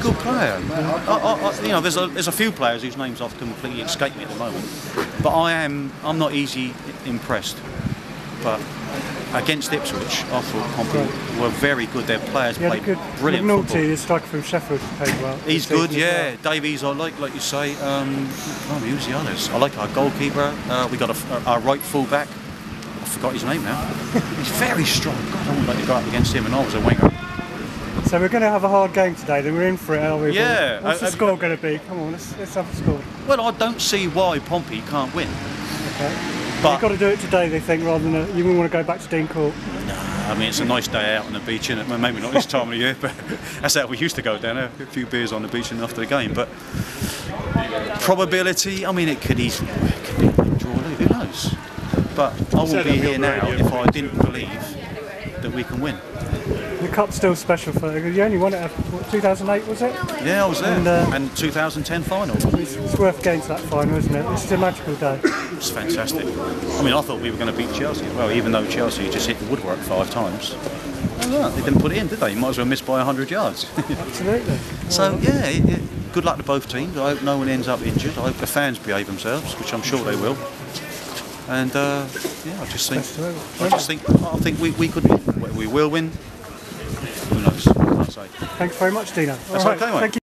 good player. I, I, you know, there's a there's a few players whose names I've completely escaped me at the moment, but I am I'm not easy impressed. But against Ipswich, I thought Pompey were very good. Their players He played good brilliant McNulty, football. the striker from Sheffield, played well. He's good, yeah. Davies, I like, like you say. Um, who's the others? I like our goalkeeper. Uh, we got a, our right fullback. I forgot his name now. He's very strong. God, I wouldn't like to go up against him, and I was a winger. So we're going to have a hard game today. Then we're in for it, are we? Yeah, What's I- the I- score going to be? Come on, let's, let's have a score. Well, I don't see why Pompey can't win. Okay. But You've got to do it today, they think, rather than a, you wouldn't want to go back to Dean Court. No, I mean, it's a nice day out on the beach, and maybe not this time of year, but that's how we used to go down there. A few beers on the beach and after the game. But probability, I mean, it could easily it could be a draw. Who knows? But I wouldn't be here now if I didn't believe that we can win. The cup's still special for you. only won it, at, what, 2008 was it? Yeah, I was there. And, uh, and 2010 final. It's, it's worth getting to that final, isn't it? This is a magical day. It's fantastic. I mean, I thought we were going to beat Chelsea as well, even though Chelsea just hit the woodwork five times. Oh, they didn't put it in, did they? You might as well miss by 100 yards. Absolutely. So yeah, it- it- good luck to both teams. I hope no one ends up injured. I hope the fans behave themselves, which I'm sure they will. And uh, yeah, I just think, Best to ever. I just think, I think we, we could win. Whether we will win, who knows? I can't say. Thanks very much, Deano. That's All right, okay, mate. Thank you.